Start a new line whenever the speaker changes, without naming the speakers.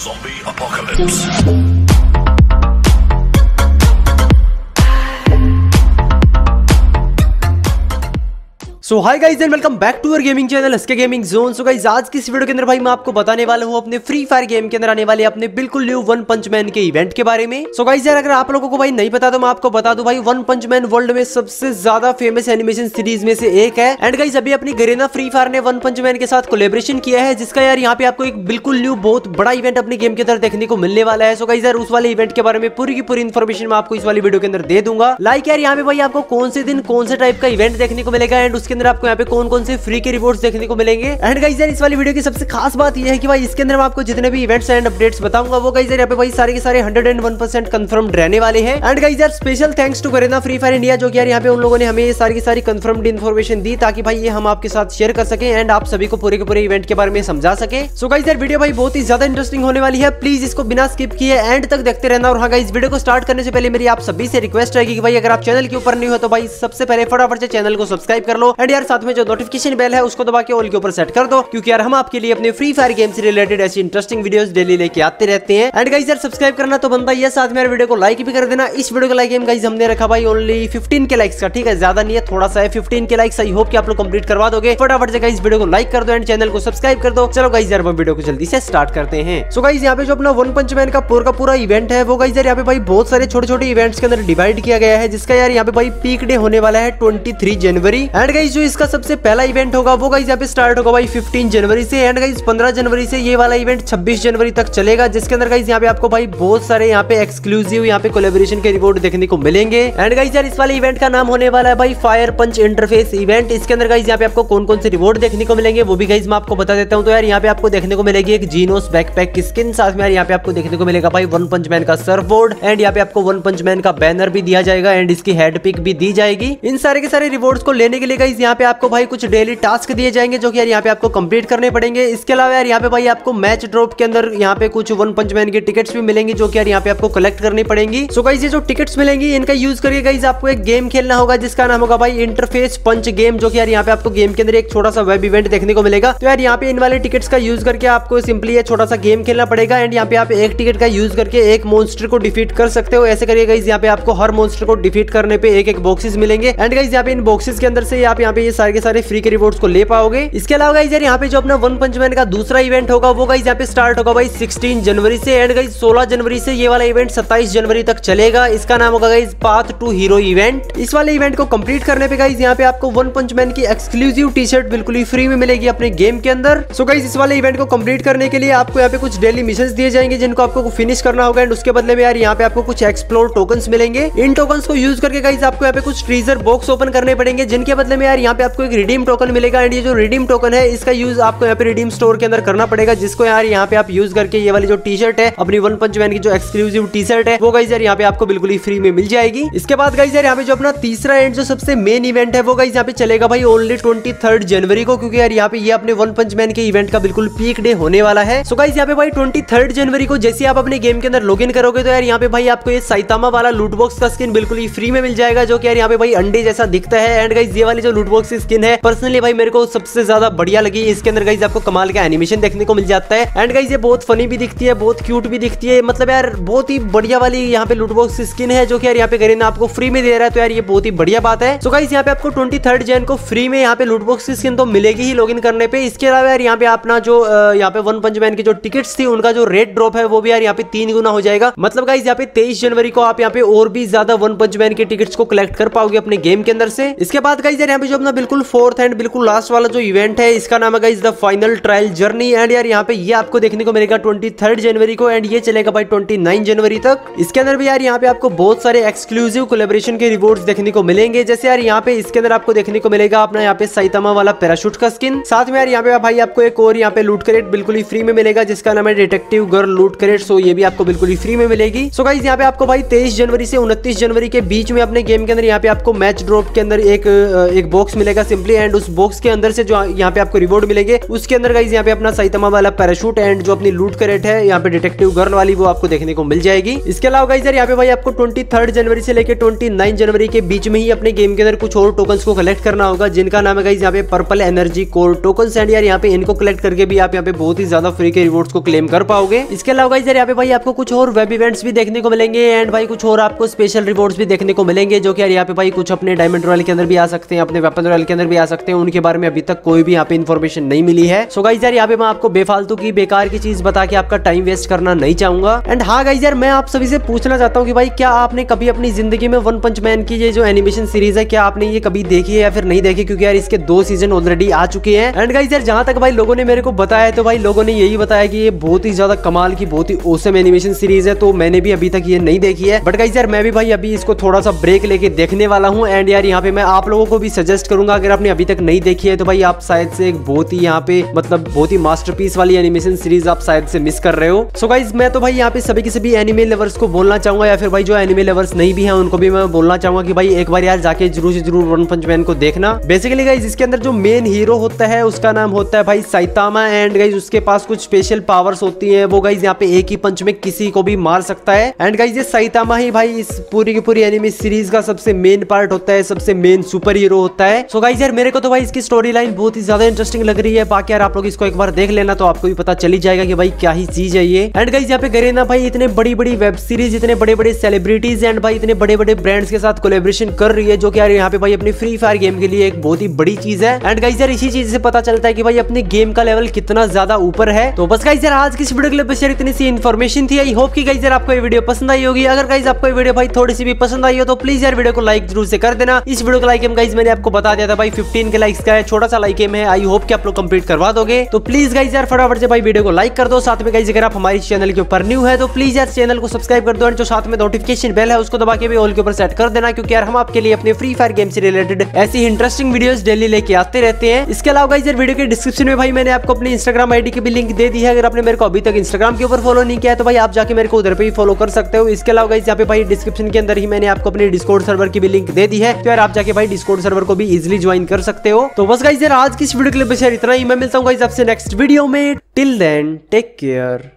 Zombie Apocalypse.
So hi guys and welcome back to our gaming channel SK gaming zone so guys आज की इस video के अंदर भाई मैं आपको बताने वाला हूँ अपने फ्री फायर गेम के अंदर आने वाले अपने बिल्कुल न्यू वन पंच मैन के इवेंट के बारे में। सो गाइस यार, अगर आप लोगों को भाई नहीं पता तो मैं आपको बता दूँ भाई वन पंच मैन वर्ल्ड में सबसे ज़्यादा फ़ेमस एनिमेशन सीरीज़ में से एक है। एंड गाइस अभी अपनी गरेना फ्री फायर ने वन पंच मैन के साथ कोलेब्रेशन किया है, जिसका यार यहाँ पे आपको एक बिल्कुल न्यू बहुत बड़ा इवेंट अपने गेम के अंदर देखने को मिलने वाला है। सो गाइस यार, उस वाले इवेंट के बारे में पूरी की पूरी इन्फॉर्मेशन मैं आपको इस वाली वीडियो के अंदर दे दूँगा। लाइक यार, यहाँ पे भाई आपको कौन से दिन, कौन से टाइप का इवेंट देखने को मिलेगा एंड उसके अंदर आपको यहाँ पे कौन कौन से फ्री के रिवॉर्ड्स देखने को मिलेंगे। एंड गाइस यार, इस वाली वीडियो की सबसे खास बात यह है कि भाई, इसके अंदर मैं आपको जितने भी इवेंट्स एंड अपडेट्स बताऊँगा, वो यार, यहाँ पे भाई सारे के सारे 101% कंफर्म्ड रहने वाले हैं। एंड गाइस यार special thanks to Garena free fire India जो कि यार यहाँ पे उन लोगों ने हमें ये सारी की सारी कंफर्म्ड इन्फॉर्मेशन दी, ताकि भाई ये हम आपके साथ शेयर कर सके एंड आप सभी को पूरे के पूरे इवेंट के बारे में समझा सके। सो गाइस यार वीडियो भाई बहुत ही ज़्यादा इंटरेस्टिंग होने वाली है। प्लीज़ इसको बिना स्किप किए एंड तक देखते रहना। और हाँ गाइस वीडियो को स्टार्ट करने से पहले मेरी आप सभी से रिक्वेस्ट रहेगी कि भाई, अगर आप चैनल के ऊपर नहीं हो तो भाई सबसे पहले फटाफट से चैनल को सब्सक्राइब कर लो। एंड यार, साथ में जो नोटिफिकेशन बेल है, उसको दबा के ऑल के ऊपर सेट कर दो। क्योंकि यार, हम आपके लिए अपने फ्री फायर गेम से रिलेटेड ऐसी इंटरेस्टिंग वीडियोस डेली लेके आते रहते हैं। एंड गाइस यार सब्सक्राइब करना तो बनता ही है। साथ में वीडियो को लाइक भी कर देना। इस वीडियो को लाइक गेम गाइस हमने रखा भाई ओनली 15 के लाइक्स का, ठीक है? ज़्यादा नहीं है, थोड़ा सा 15 के लाइक्स आई होप कि आप लोग कंप्लीट करवा दोगे। फटाफट से गाइस वीडियो को लाइक कर दो एंड चैनल को सब्सक्राइब कर दो। चलो गाइस यार वीडियो को जल्दी से स्टार्ट करते हैं। सो गाइस यहाँ पे जो अपना वन पंच मैन का पूरा पूरा इवेंट है, वो गाइस यार, यहाँ पे भाई बहुत सारे छोटे छोटे इवेंट्स के अंदर डिवाइड किया गया है, जिसका यार यहाँ पे भाई पीक डे होने वाला है ट्वेंटी जनवरी एंड गाइस जो इसका सबसे पहला इवेंट होगा, वो गाइस यहाँ पे स्टार्ट होगा भाई फिफ्टीन जनवरी से एंड गाइज़ पंद्रह जनवरी से ये वाला इवेंट छब्बीस जनवरी तक चलेगा, जिसके अंदर गाइज़ यहाँ पे आपको भाई बहुत सारे यहाँ पे एक्सक्लूसिव यहाँ पे कोलेबोरेशन के रिवॉर्ड देखने को मिलेंगे। एंड गाइज़ यार, इस वाले इवेंट का नाम होने वाला है भाई फायर पंच इंटरफेस इवेंट इसके अंदर गाइज़ यहाँ पे आपको कौन कौन से रिवॉर्ड देखने को मिलेंगे, वो भी गाइज़ मैं आपको बता देता हूँ। तो यार, यहाँ पे आपको देखने को मिलेगी एक जीनोस बैकपैक की स्किन साथ में यार यहाँ पे आपको देखने को मिलेगा भाई वन पंच मैन का सर्फ बोर्ड एंड यहाँ पे आपको वन पंच मैन का बैनर भी दिया जाएगा एंड इसकी हेड पिक भी दी जाएगी। इन सारे के सारे रिवॉर्ड्स को लेने के लिए गाइज़ यहाँ पे आपको भाई कुछ डेली टास्क दिए जाएँगे जो कि यार यहाँ पे आपको कंप्लीट करने पड़ेंगे इसके अलावा यार यहाँ पे भाई आपको मैच ड्रॉप के अंदर यहाँ पे कुछ वन पंच मैन की टिकट्स भी मिलेंगी जो कि यार यहाँ पे आपको कलेक्ट करनी पड़ेंगी सो गाइज़ ये जो टिकट्स मिलेंगी इनका यूज़ करके गाइज़ आपको एक गेम खेलना होगा जिसका नाम होगा भाई इंटरफेस पंच गेम जो कि यार यहाँ पे आपको गेम के अंदर एक छोटा सा वेब इवेंट देखने को मिलेगा तो यार यहाँ पे इन वाले टिकट्स का यूज़ करके आपको सिंपली ये छोटा सा गेम खेलना पड़ेगा एंड यहाँ पे आप एक टिकट का यूज़ करके एक मोन्स्टर को डिफीट कर सकते हो ऐसे करिए गाइज़ यहाँ पे आपको हर मोन्स्टर को डिफीट करने पे एक एक बॉक्सेस मिलेंगे एंड गाइज़ यहाँ पे इन बॉक्सेस के अंदर से आप पे ये सारे के सारे फ्री के रिवॉर्ड्स को ले पाओगे। इसके अलावा गाइज़ यार, यहाँ पे जो अपना वन पंच मैन का दूसरा इवेंट होगा, वो गाइज़ यहाँ पे स्टार्ट होगा भाई 16 जनवरी से एंड गाइज़ 16 जनवरी से ये वाला इवेंट 27 जनवरी तक चलेगा। इसका नाम होगा guys path to hero event इस वाले इवेंट को कंप्लीट करने पे गाइज़ यहाँ पे आपको वन पंच मैन की एक्सक्लूसिव टी शर्ट बिल्कुल ही फ्री में मिलेगी अपने गेम के अंदर। सो गाइज़ इस वाले इवेंट को कंप्लीट करने के लिए आपको यहाँ पे कुछ डेली मिशन दिए जाएँगे, जिनको आपको फिनिश करना होगा एंड उसके बदले में यार यहाँ पे आपको कुछ एक्सप्लोर टोकन मिलेंगे। इन टोकन को यूज़ करके गाइज़ आपको यहाँ पे कुछ ट्रीजर बॉक्स ओपन करने पड़ेंगे, जिनके बदले में यार यहाँ पे आपको एक रिडीम टोकन मिलेगा एंड ये जो रिडीम टोकन है इसका यूज़ आपको यहाँ पे रिडीम स्टोर के अंदर करना पड़ेगा जिसको यार यहाँ पे आप यूज़ करके ये वाली जो टी शर्ट है अपनी वन पंच मैन की जो एक्सक्लूसिव टी शर्ट है वो गाइज़ यार यहाँ पे आपको बिल्कुल ही फ्री में मिल जाएगी इसके बाद गाइज़ यार यहाँ पे जो अपना तीसरा एंड जो सबसे मेन इवेंट है वो गाइज़ यहाँ पे चलेगा भाई ओनली ट्वेंटी जनवरी को क्योंकि यार यहाँ पे अपने वन पंच मैन के इवेंट का बिल्कुल पीक डे होने वाला है सो गाइज़ यहाँ पे भाई ट्वेंटी जनवरी को जैसे आप अपने गेम के अंदर लॉग करोगे तो यार यहाँ पे भाई आपको ये साइतामा वाला लूटबॉक्स का स्किन बिल्कुल ही फ्री में मिल जाएगा जो कि यार यहाँ पे भाई अंडे जैसा दिखता है एंड गाइज़ ये वाली जो लूट बॉक्स की स्किन है पर्सनली भाई मेरे को सबसे ज़्यादा बढ़िया लगी इसके अंदर गाइज़ आपको कमाल का एनिमेशन देखने को मिल जाता है एंड गाइज़ ये बहुत फनी भी दिखती है बहुत क्यूट भी दिखती है मतलब यार बहुत ही बढ़िया वाली यहाँ पे लूट बॉक्स स्किन है जो कि यार यहाँ पे करीना आपको फ्री में दे रहा है तो यार ये बहुत ही बढ़िया बात है सो गाइज़ यहाँ पे आपको ट्वेंटी थर्ड जैन को फ्री में यहाँ पे लूट बॉक्स स्किन तो मिलेगी ही लॉग करने पे इसके अलावा यार यहाँ पे अपना जो यहाँ पे वन पंच मैन की जो टिकट्स थी उनका जो रेट ड्रॉप है वो भी यार यहाँ पे तीन गुना हो जाएगा मतलब गाइज़ यहाँ पे तेईस जनवरी को आप यहाँ पे और भी ज़्यादा वन पंच मैन के टिकट्स को कलेक्ट कर पाओगे अपने गेम के अंदर से इसके बाद गाइज़ यार यहाँ पे जो अपना बिल्कुल फोर्थ एंड बिल्कुल लास्ट वाला जो इवेंट है, इसका नाम है guys the final trial journey and यार यहाँ पे ये आपको देखने को मिलेगा ट्वेंटी जनवरी को एंड ये चलेगा भाई ट्वेंटी जनवरी तक। इसके अंदर भी यार यहाँ पे आपको बहुत सारे एक्सक्लूसिव कोलेबोरेशन के रिवॉर्ड्स देखने को मिलेंगे। जैसे यार यहाँ पे इसके अंदर आपको देखने को मिलेगा अपना यहाँ पे साइतामा वाला पैराशूट का स्किन साथ में यार यहाँ पे भाई आपको एक और यहाँ पे लूट करेट बिल्कुल ही फ्री में मिलेगा, जिसका नाम है डिटेक्टिव गर्ल लूट करेट सो ये भी आपको बिल्कुल ही फ्री में मिलेगी। सो गाइज़ यहाँ पे आपको भाई तेईस जनवरी से उनतीस जनवरी के बीच में अपने गेम के अंदर यहाँ पे आपको मैच ड्रॉप के अंदर एक एक बॉक्स बॉक्स मिलेगा सिंपली एंड उस बॉक्स के अंदर से जो यहाँ पे आपको रिवॉर्ड मिलेंगे। उसके अंदर गाइज़ यहाँ पे अपना साइतमा वाला पैराशूट एंड जो अपनी लूट करेट है, यहाँ पे डिटेक्टिव गर्ल वाली वो आपको देखने को मिल जाएगी। इसके अलावा गाइज़ यहाँ पे भाई आपको ट्वेंटी जनवरी से लेकर ट्वेंटी जनवरी के बीच में ही अपने गेम के अंदर कुछ और टोकन को कलेक्ट करना होगा, जिनका नाम है गाइज़ यहाँ पे purple energy core token and यार यहाँ पे इनको कलेक्ट करके भी आप यहाँ पे बहुत ही ज़्यादा फ्री के रिवॉर्ड्स को क्लेम कर पाओगे। इसके अलावा गाइज़ यहाँ पे भाई आपको कुछ और वेब इवेंट्स भी देखने को मिलेंगे एंड भाई कुछ और आपको स्पेशल रिवॉर्ड्स भी देखने को मिलेंगे, जो कि यार यहाँ पे भाई कुछ अपने डायमंड रॉयल के अंदर भी आ सकते हैं, अपने वेपन रॉयल के अंदर भी आ सकते हैं। उनके बारे में अभी तक कोई भी यहाँ पे इन्फॉर्मेशन नहीं मिली है। सो गाइज़ यार, यहाँ पे मैं आपको बेफालतू की, बेकार की चीज़ बता के आपका टाइम वेस्ट करना नहीं चाहूँगा। एंड हाँ गाइज़ यार, मैं आप सभी से पूछना चाहता हूँ कि भाई, क्या आपने कभी अपनी ज़िंदगी में वन पंच मैन की ये जो एनिमेशन सीरीज़ है, क्या आपने ये कभी देखी है या फिर नहीं देखी? क्योंकि यार, इसके दो सीज़न ऑलरेडी आ चुके हैं। एंड गाइज़ यार, जहाँ तक भाई लोगों ने मेरे को बताया तो भाई लोगों ने यही बताया कि ये बहुत ही ज़्यादा कमाल की, बहुत ही ओसम एनिमेशन सीरीज़ है तो मैंने भी अभी तक ये नहीं देखी है। बट गाइज़ यार, मैं भी भाई अभी इसको थोड़ा सा ब्रेक लेके देखने वाला हूँ। एंड यार, यहाँ पे मैं आप लोगों को भी सजेस्ट करूँगा। अगर आपने अभी तक नहीं देखी है तो भाई आप शायद से एक बहुत ही यहाँ पे मतलब बहुत ही मास्टरपीस वाली एनिमेशन सीरीज़ आप शायद से मिस कर रहे हो। सो गाइज़ मैं तो भाई यहाँ पे सभी के सभी एनिमे लवर्स को बोलना चाहूँगा, या फिर भाई जो एनिमे लवर्स नहीं भी है, उनको भी मैं बोलना चाहूँगा कि भाई एक बार यार जाके ज़रूर से ज़रूर वन पंच मैन को देखना। बेसिकली गाइज़ इसके अंदर जो मेन हीरो होता है, उसका नाम होता है भाई साइतामा एंड गाइज़ उसके पास कुछ स्पेशल पावर्स होती है। वो गाइज़ यहाँ पे एक ही पंच में किसी को भी मार सकता है। एंड गाइज़ ये साइतामा ही भाई इस पूरी की पूरी एनिमे सीरीज़ का सबसे मेन पार्ट होता है, सबसे मेन सुपर हीरो होता है। सो गाइज़ यार, मेरे को तो भाई इसकी स्टोरी लाइन बहुत ही ज़्यादा इंटरेस्टिंग लग रही है। बाकी यार, आप लोग इसको एक बार देख लेना तो आपको भी पता चली जाएगा कि भाई क्या ही चीज़ है ये। एंड गाइज़ यहाँ पे गरेना भाई इतने बड़ी बड़ी वेब सीरीज़ इतने बड़े बड़े सेलिब्रिटीज एंड भाई इतने बड़े बड़े ब्रांड्स के साथ कोलेब्रेशन कर रही है, जो कि यार यहाँ पे भाई अपनी फ्री फायर गेम के लिए एक बहुत ही बड़ी चीज़ है। एंड गाइज़ यार, इसी चीज़ से पता चलता है कि भाई अपने गेम का लेवल कितना ज़्यादा ऊपर है। तो बस गाइज़ यार, आज की वीडियो के लिए बस यार इतनी सी इन्फॉर्मेशन थी। आई होप की गाइज़ यार, आपको ये वीडियो पसंद आई होगी। अगर गाइज़ आपको वीडियो भाई थोड़ी सी भी पसंद आई हो तो प्लीज़ यार वीडियो को लाइक ज़रूर से कर देना। इस वीडियो को लाइक गाइज़ मैंने आपको बता दिया था भाई फिफ्टीन के लाइक्स का है छोटा सा लाइक है आई होप कि आप लोग कंप्लीट करवा दोगे। तो प्लीज़ गाइज़ यार, फटाफट से भाई वीडियो को लाइक कर दो। साथ में गाइज़ अगर आप हमारे चैनल के ऊपर न्यू है तो प्लीज़ यार चैनल को सब्सक्राइब कर दो जो साथ में नोटिफिकेशन बेल है, उसको दबा के भी ऑल के ऊपर सेट कर देना, क्योंकि यार हम आपके लिए अपने फ्री फायर गेम से रिलेटेड ऐसी इंटरेस्टिंग वीडियोस डेली लेके आते रहते हैं। इसके अलावा गाइज़ यार वीडियो के डिस्क्रिप्शन में भाई मैंने आपको अपनी इंस्टाग्राम आईडी की भी लिंक दे दी है। अगर आपने मेरे को अभी तक इंस्टाग्राम के ऊपर फॉलो नहीं किया तो भाई आप जाके मेरे को उधर पे भी फॉलो कर सकते हो। इसके अलावा गाइज़ यहाँ पे भाई डिस्क्रिप्शन के अंदर ही मैंने आपको अपने डिस्कोड सर्वर की भी लिंक दे दी है। तो यार आप जाके भाई डिस्कोड सर्वर को भी इजिली ज्वाइन कर सकते हो। तो बस गाइज़ यार, आज की इस वीडियो के लिए बस यार इतना ही। मैं मिलता हूँ गाइज़ आपसे नेक्स्ट वीडियो में। Till then take care